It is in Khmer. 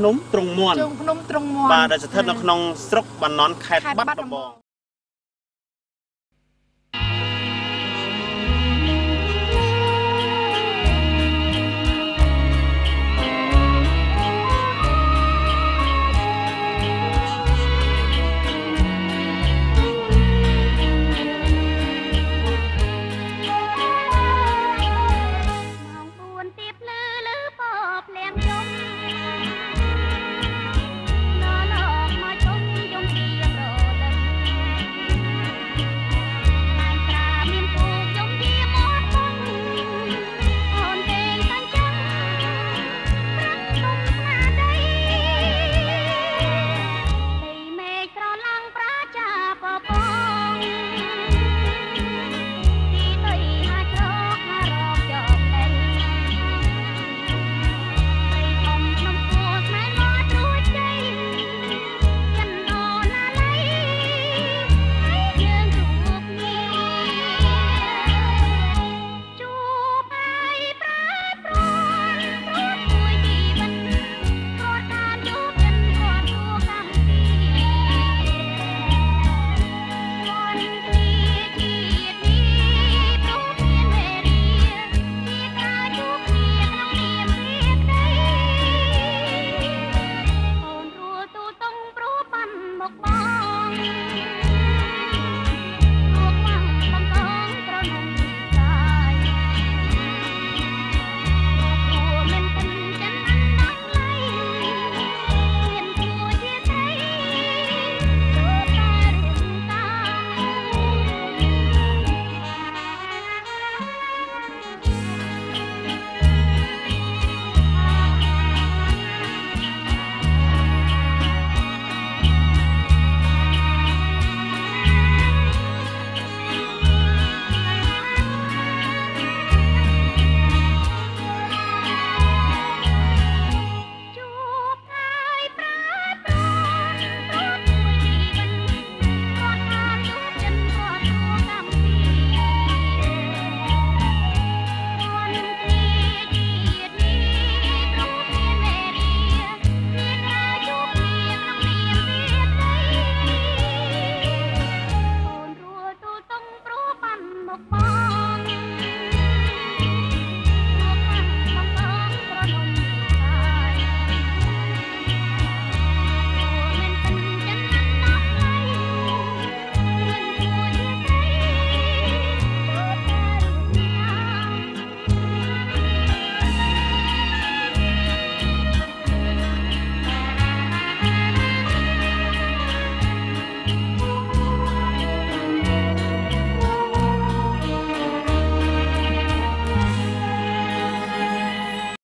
ភ្នំទ្រង់មន់ជើងភ្នំទ្រង់មន់បាទដែលស្ថិតនៅក្នុងស្រុកបាណន់ខេត្តខេត្តបាត់បាត់ដំដំបបងង